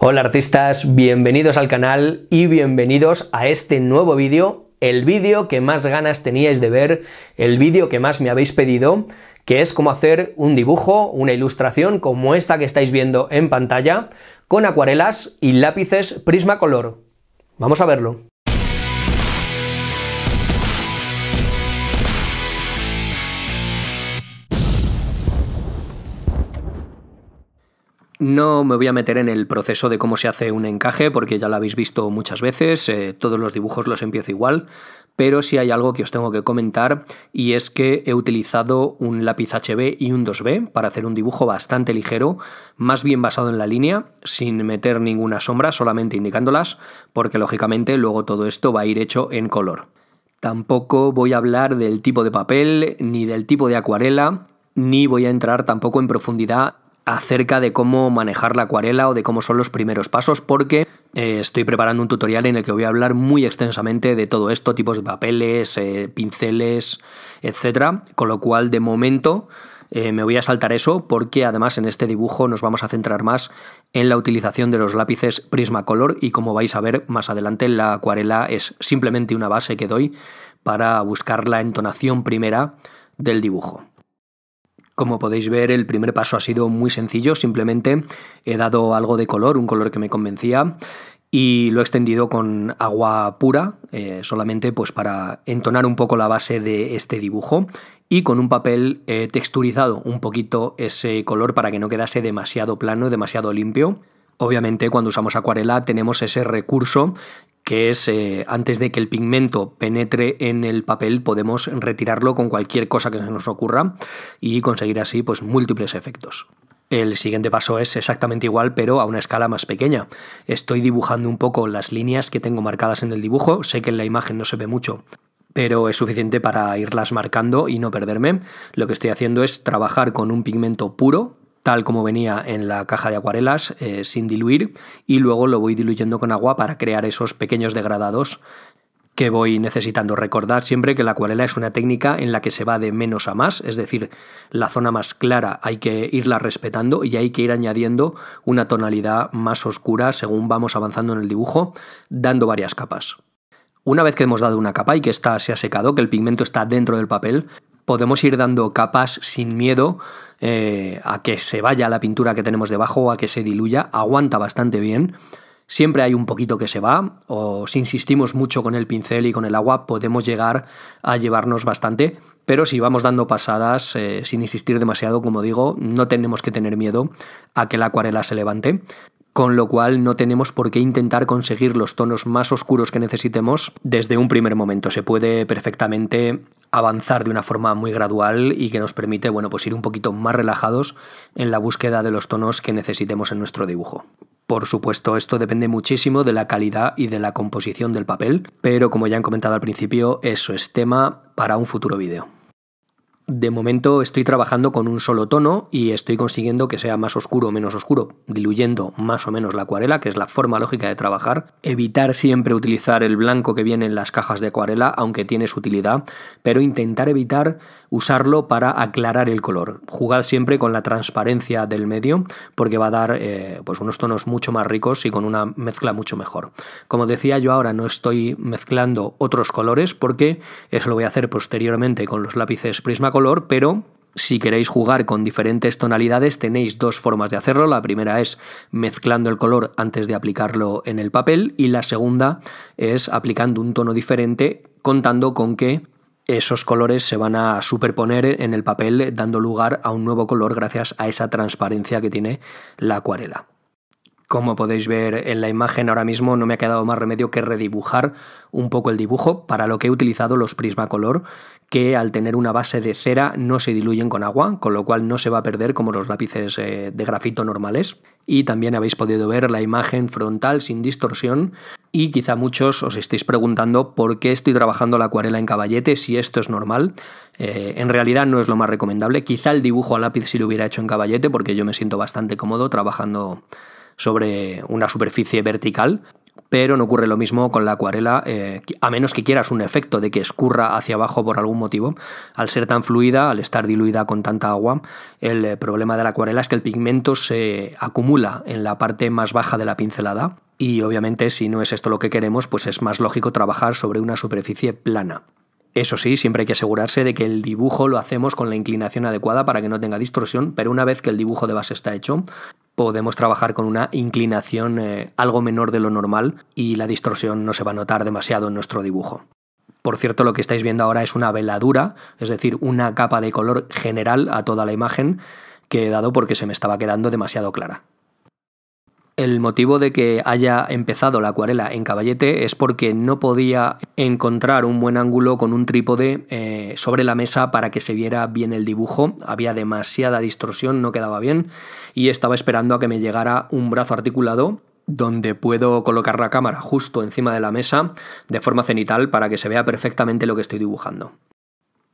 Hola artistas, bienvenidos al canal y bienvenidos a este nuevo vídeo, el vídeo que más ganas teníais de ver, el vídeo que más me habéis pedido, que es cómo hacer un dibujo, una ilustración como esta que estáis viendo en pantalla, con acuarelas y lápices Prismacolor. Vamos a verlo. No me voy a meter en el proceso de cómo se hace un encaje, porque ya lo habéis visto muchas veces, eh, todos los dibujos los empiezo igual, pero sí hay algo que os tengo que comentar y es que he utilizado un lápiz HB y un 2B para hacer un dibujo bastante ligero, más bien basado en la línea, sin meter ninguna sombra, solamente indicándolas, porque lógicamente luego todo esto va a ir hecho en color. Tampoco voy a hablar del tipo de papel, ni del tipo de acuarela, ni voy a entrar tampoco en profundidad acerca de cómo manejar la acuarela o de cómo son los primeros pasos, porque eh, estoy preparando un tutorial en el que voy a hablar muy extensamente de todo esto, tipos de papeles, eh, pinceles, etcétera. Con lo cual, de momento, eh, me voy a saltar eso, porque además en este dibujo nos vamos a centrar más en la utilización de los lápices Prismacolor y como vais a ver más adelante, la acuarela es simplemente una base que doy para buscar la entonación primera del dibujo. Como podéis ver, el primer paso ha sido muy sencillo, simplemente he dado algo de color, un color que me convencía, y lo he extendido con agua pura, eh, solamente pues para entonar un poco la base de este dibujo, y con un papel he texturizado un poquito ese color para que no quedase demasiado plano, demasiado limpio. Obviamente cuando usamos acuarela tenemos ese recurso que es eh, antes de que el pigmento penetre en el papel podemos retirarlo con cualquier cosa que se nos ocurra y conseguir así pues múltiples efectos. El siguiente paso es exactamente igual, pero a una escala más pequeña. Estoy dibujando un poco las líneas que tengo marcadas en el dibujo. Sé que en la imagen no se ve mucho, pero es suficiente para irlas marcando y no perderme. Lo que estoy haciendo es trabajar con un pigmento puro, tal como venía en la caja de acuarelas, eh, sin diluir, y luego lo voy diluyendo con agua para crear esos pequeños degradados que voy necesitando. Recordar siempre que la acuarela es una técnica en la que se va de menos a más, es decir, la zona más clara hay que irla respetando y hay que ir añadiendo una tonalidad más oscura según vamos avanzando en el dibujo, dando varias capas. Una vez que hemos dado una capa y que esta se ha secado, que el pigmento está dentro del papel, podemos ir dando capas sin miedo eh, a que se vaya la pintura que tenemos debajo a que se diluya. Aguanta bastante bien. Siempre hay un poquito que se va, o si insistimos mucho con el pincel y con el agua, podemos llegar a llevarnos bastante, pero si vamos dando pasadas eh, sin insistir demasiado, como digo, no tenemos que tener miedo a que la acuarela se levante con lo cual no tenemos por qué intentar conseguir los tonos más oscuros que necesitemos desde un primer momento. Se puede perfectamente avanzar de una forma muy gradual y que nos permite, bueno, pues ir un poquito más relajados en la búsqueda de los tonos que necesitemos en nuestro dibujo. Por supuesto, esto depende muchísimo de la calidad y de la composición del papel, pero como ya han comentado al principio, eso es tema para un futuro vídeo. De momento estoy trabajando con un solo tono y estoy consiguiendo que sea más oscuro o menos oscuro, diluyendo más o menos la acuarela, que es la forma lógica de trabajar. Evitar siempre utilizar el blanco que viene en las cajas de acuarela, aunque tiene su utilidad, pero intentar evitar usarlo para aclarar el color. Jugad siempre con la transparencia del medio, porque va a dar eh, pues unos tonos mucho más ricos y con una mezcla mucho mejor. Como decía yo ahora, no estoy mezclando otros colores porque eso lo voy a hacer posteriormente con los lápices Pero si queréis jugar con diferentes tonalidades tenéis dos formas de hacerlo. La primera es mezclando el color antes de aplicarlo en el papel y la segunda es aplicando un tono diferente contando con que esos colores se van a superponer en el papel dando lugar a un nuevo color gracias a esa transparencia que tiene la acuarela. Como podéis ver en la imagen ahora mismo no me ha quedado más remedio que redibujar un poco el dibujo, para lo que he utilizado los Prismacolor, que al tener una base de cera no se diluyen con agua, con lo cual no se va a perder como los lápices eh, de grafito normales. Y también habéis podido ver la imagen frontal sin distorsión y quizá muchos os estéis preguntando por qué estoy trabajando la acuarela en caballete, si esto es normal. Eh, en realidad no es lo más recomendable. Quizá el dibujo a lápiz si lo hubiera hecho en caballete, porque yo me siento bastante cómodo trabajando sobre una superficie vertical, pero no ocurre lo mismo con la acuarela, eh, a menos que quieras un efecto de que escurra hacia abajo por algún motivo. Al ser tan fluida, al estar diluida con tanta agua, el eh, problema de la acuarela es que el pigmento se acumula en la parte más baja de la pincelada y obviamente si no es esto lo que queremos, pues es más lógico trabajar sobre una superficie plana. Eso sí, siempre hay que asegurarse de que el dibujo lo hacemos con la inclinación adecuada para que no tenga distorsión, pero una vez que el dibujo de base está hecho, podemos trabajar con una inclinación eh, algo menor de lo normal y la distorsión no se va a notar demasiado en nuestro dibujo. Por cierto, lo que estáis viendo ahora es una veladura, es decir, una capa de color general a toda la imagen que he dado porque se me estaba quedando demasiado clara. El motivo de que haya empezado la acuarela en caballete es porque no podía encontrar un buen ángulo con un trípode eh, sobre la mesa para que se viera bien el dibujo. Había demasiada distorsión, no quedaba bien y estaba esperando a que me llegara un brazo articulado donde puedo colocar la cámara justo encima de la mesa de forma cenital para que se vea perfectamente lo que estoy dibujando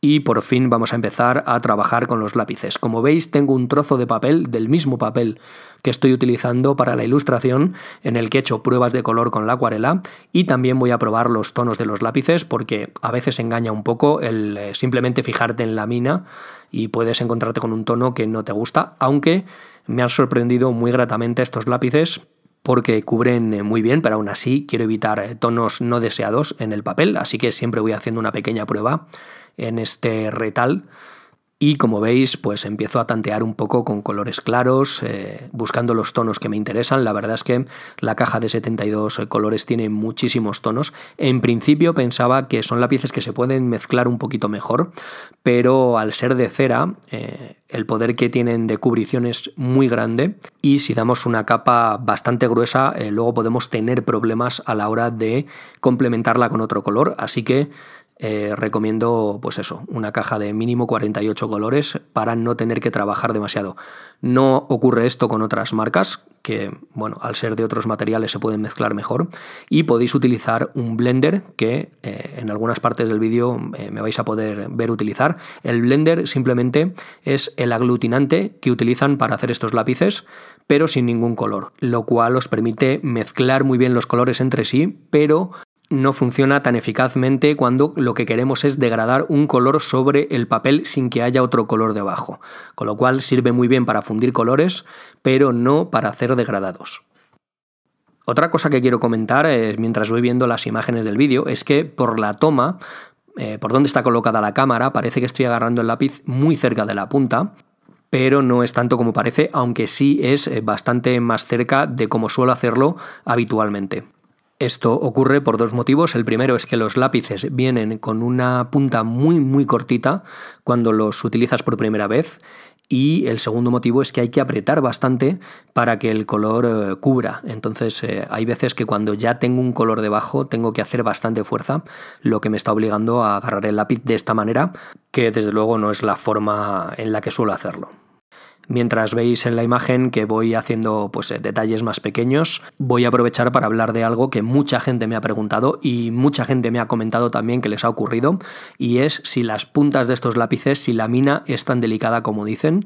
y por fin vamos a empezar a trabajar con los lápices. Como veis tengo un trozo de papel, del mismo papel que estoy utilizando para la ilustración, en el que he hecho pruebas de color con la acuarela y también voy a probar los tonos de los lápices porque a veces engaña un poco el eh, simplemente fijarte en la mina y puedes encontrarte con un tono que no te gusta, aunque me han sorprendido muy gratamente estos lápices porque cubren eh, muy bien, pero aún así quiero evitar eh, tonos no deseados en el papel, así que siempre voy haciendo una pequeña prueba en este retal y como veis, pues empiezo a tantear un poco con colores claros, eh, buscando los tonos que me interesan. La verdad es que la caja de 72 colores tiene muchísimos tonos. En principio pensaba que son lápices que se pueden mezclar un poquito mejor, pero al ser de cera, eh, el poder que tienen de cubrición es muy grande y si damos una capa bastante gruesa, eh, luego podemos tener problemas a la hora de complementarla con otro color. Así que eh, recomiendo, pues eso, una caja de mínimo 48 colores para no tener que trabajar demasiado. No ocurre esto con otras marcas, que, bueno, al ser de otros materiales se pueden mezclar mejor. Y podéis utilizar un blender que eh, en algunas partes del vídeo eh, me vais a poder ver utilizar. El blender simplemente es el aglutinante que utilizan para hacer estos lápices, pero sin ningún color, lo cual os permite mezclar muy bien los colores entre sí, pero no funciona tan eficazmente cuando lo que queremos es degradar un color sobre el papel sin que haya otro color debajo, con lo cual sirve muy bien para fundir colores, pero no para hacer degradados. Otra cosa que quiero comentar mientras voy viendo las imágenes del vídeo es que por la toma, eh, por donde está colocada la cámara, parece que estoy agarrando el lápiz muy cerca de la punta, pero no es tanto como parece, aunque sí es eh, bastante más cerca de como suelo hacerlo habitualmente. Esto ocurre por dos motivos. El primero es que los lápices vienen con una punta muy muy cortita cuando los utilizas por primera vez y el segundo motivo es que hay que apretar bastante para que el color eh, cubra. Entonces eh, hay veces que cuando ya tengo un color debajo tengo que hacer bastante fuerza, lo que me está obligando a agarrar el lápiz de esta manera, que desde luego no es la forma en la que suelo hacerlo. Mientras veis en la imagen que voy haciendo pues, eh, detalles más pequeños, voy a aprovechar para hablar de algo que mucha gente me ha preguntado y mucha gente me ha comentado también que les ha ocurrido, y es si las puntas de estos lápices, si la mina es tan delicada como dicen.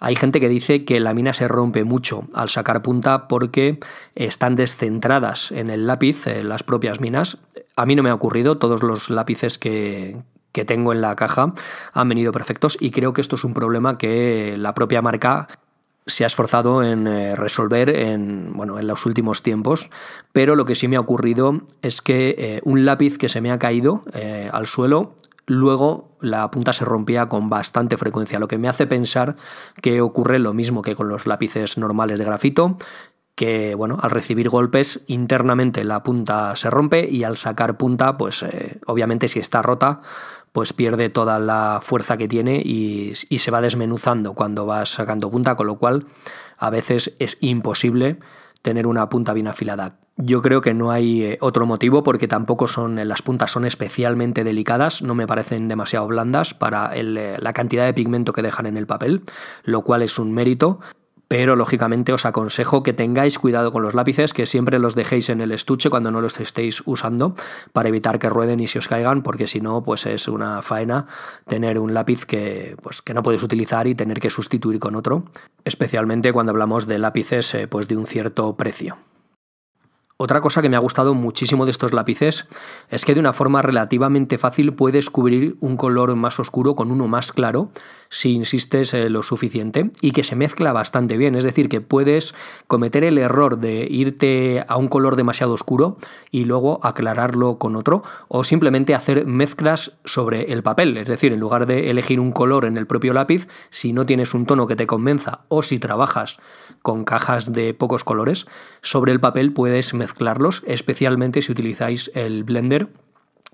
Hay gente que dice que la mina se rompe mucho al sacar punta porque están descentradas en el lápiz, eh, las propias minas. A mí no me ha ocurrido, todos los lápices que, que tengo en la caja han venido perfectos y creo que esto es un problema que la propia marca se ha esforzado en eh, resolver en, bueno, en los últimos tiempos, pero lo que sí me ha ocurrido es que eh, un lápiz que se me ha caído eh, al suelo, luego la punta se rompía con bastante frecuencia, lo que me hace pensar que ocurre lo mismo que con los lápices normales de grafito, que bueno, al recibir golpes internamente la punta se rompe y al sacar punta, pues obviamente si está rota, pues pierde toda la fuerza que tiene y, se va desmenuzando cuando vas sacando punta, con lo cual a veces es imposible tener una punta bien afilada. Yo creo que no hay eh, otro motivo porque tampoco son las puntas son especialmente delicadas, no me parecen demasiado blandas para eh, la cantidad de pigmento que dejan en el papel, lo cual es un mérito pero lógicamente os aconsejo que tengáis cuidado con los lápices, que siempre los dejéis en el estuche cuando no los estéis usando para evitar que rueden y se os caigan, porque si no, pues es una faena tener un lápiz que, pues, que no puedes utilizar y tener que sustituir con otro, especialmente cuando hablamos de lápices eh, pues, de un cierto precio. Otra cosa que me ha gustado muchísimo de estos lápices es que de una forma relativamente fácil puedes cubrir un color más oscuro con uno más claro si insistes eh, lo suficiente y que se mezcla bastante bien. Es decir, que puedes cometer el error de irte a un color demasiado oscuro y luego aclararlo con otro o simplemente hacer mezclas sobre el papel. Es decir, en lugar de elegir un color en el propio lápiz, si no tienes un tono que te convenza o si trabajas con cajas de pocos colores, sobre el papel puedes mezclarlos, especialmente si utilizáis el Blender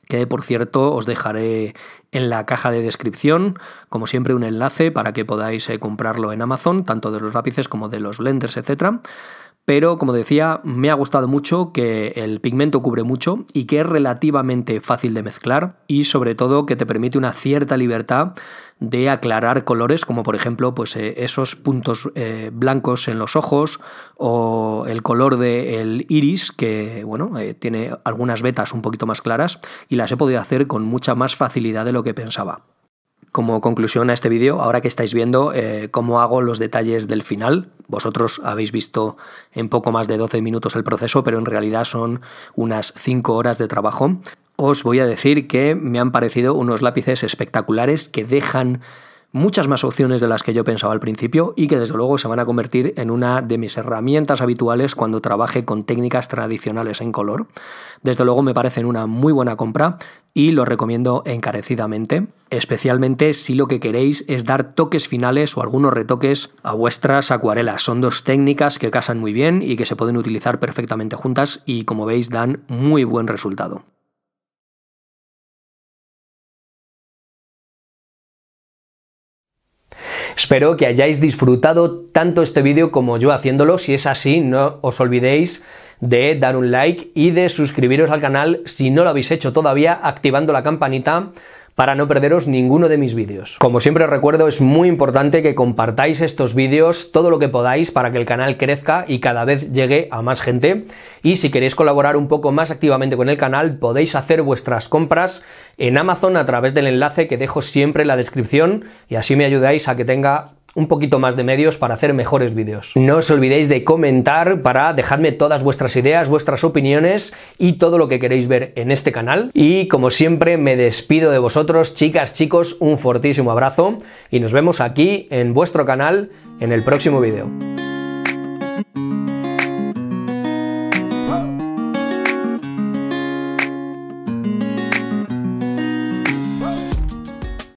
que por cierto os dejaré en la caja de descripción, como siempre un enlace para que podáis eh, comprarlo en Amazon, tanto de los lápices como de los blenders, etc. Pero como decía, me ha gustado mucho que el pigmento cubre mucho y que es relativamente fácil de mezclar y sobre todo que te permite una cierta libertad de aclarar colores, como por ejemplo pues, eh, esos puntos eh, blancos en los ojos o el color del iris, que bueno, eh, tiene algunas vetas un poquito más claras y las he podido hacer con mucha más facilidad de lo que pensaba. Como conclusión a este vídeo, ahora que estáis viendo cómo hago los detalles del final, vosotros habéis visto en poco más de 12 minutos el proceso, pero en realidad son unas 5 horas de trabajo. Os voy a decir que me han parecido unos lápices espectaculares que dejan muchas más opciones de las que yo pensaba al principio y que desde luego se van a convertir en una de mis herramientas habituales cuando trabaje con técnicas tradicionales en color. Desde luego me parecen una muy buena compra y lo recomiendo encarecidamente, especialmente si lo que queréis es dar toques finales o algunos retoques a vuestras acuarelas. Son dos técnicas que casan muy bien y que se pueden utilizar perfectamente juntas y como veis dan muy buen resultado. Espero que hayáis disfrutado tanto este vídeo como yo haciéndolo. Si es así, no os olvidéis de dar un like y de suscribiros al canal si no lo habéis hecho todavía activando la campanita para no perderos ninguno de mis vídeos. Como siempre os recuerdo, es muy importante que compartáis estos vídeos todo lo que podáis para que el canal crezca y cada vez llegue a más gente. Y si queréis colaborar un poco más activamente con el canal, podéis hacer vuestras compras en Amazon a través del enlace que dejo siempre en la descripción y así me ayudáis a que tenga un poquito más de medios para hacer mejores vídeos. No os olvidéis de comentar para dejarme todas vuestras ideas, vuestras opiniones y todo lo que queréis ver en este canal. Y como siempre me despido de vosotros, chicas, chicos, un fortísimo abrazo y nos vemos aquí en vuestro canal en el próximo vídeo.